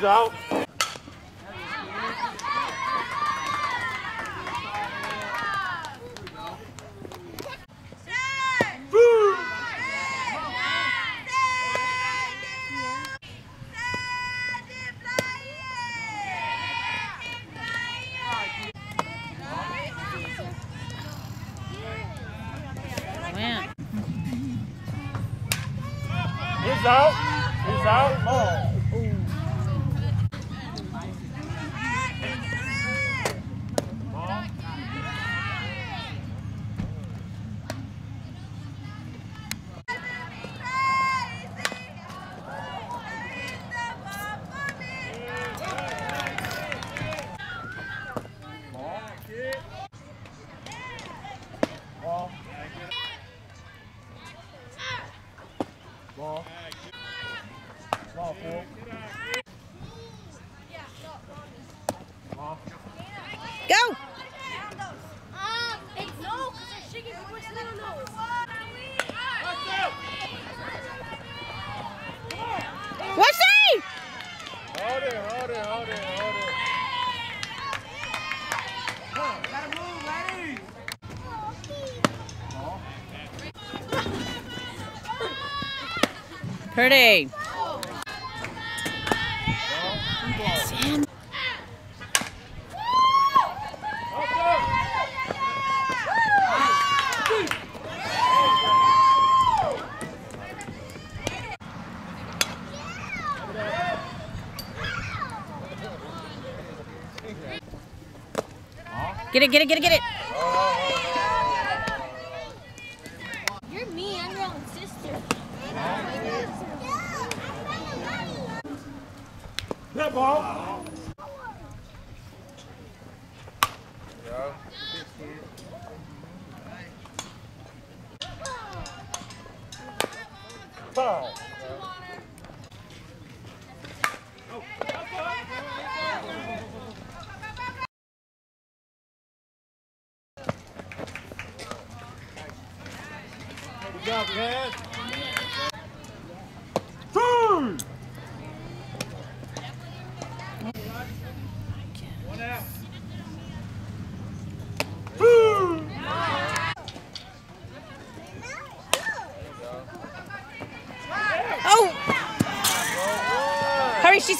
He's out. He's out. He's out. Oh. Ball. Ball. Ball, four. Ball. Go! What's he? Hold it, hold it, hold it, hold it. Pretty. Get it, get it, get it, get it. You're me, I'm your own sister. That ball. Foul. Job, out. Two. Oh! Hurry, she's.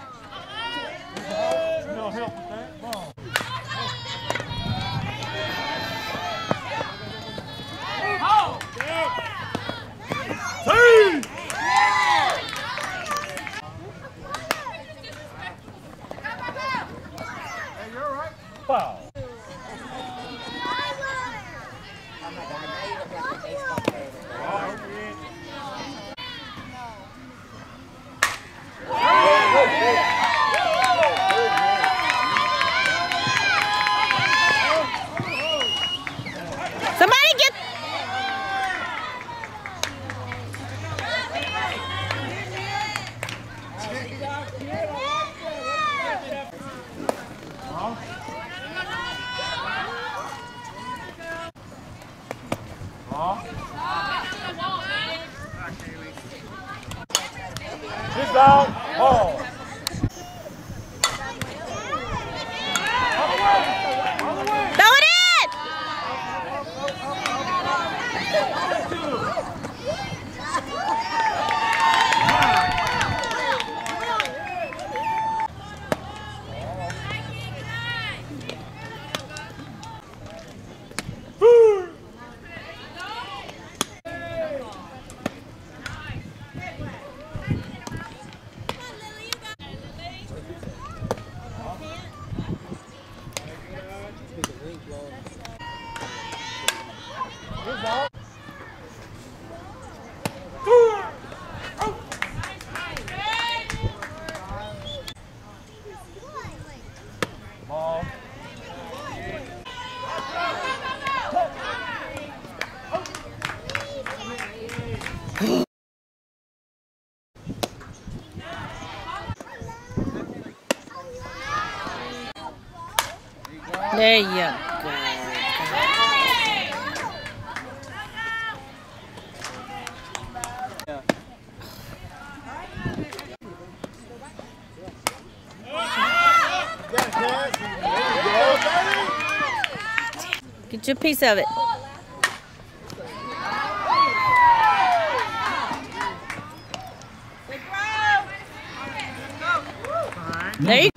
right. Foul. Somebody get. Ball. It's out. Ball. There you go. Get your piece of it. There you.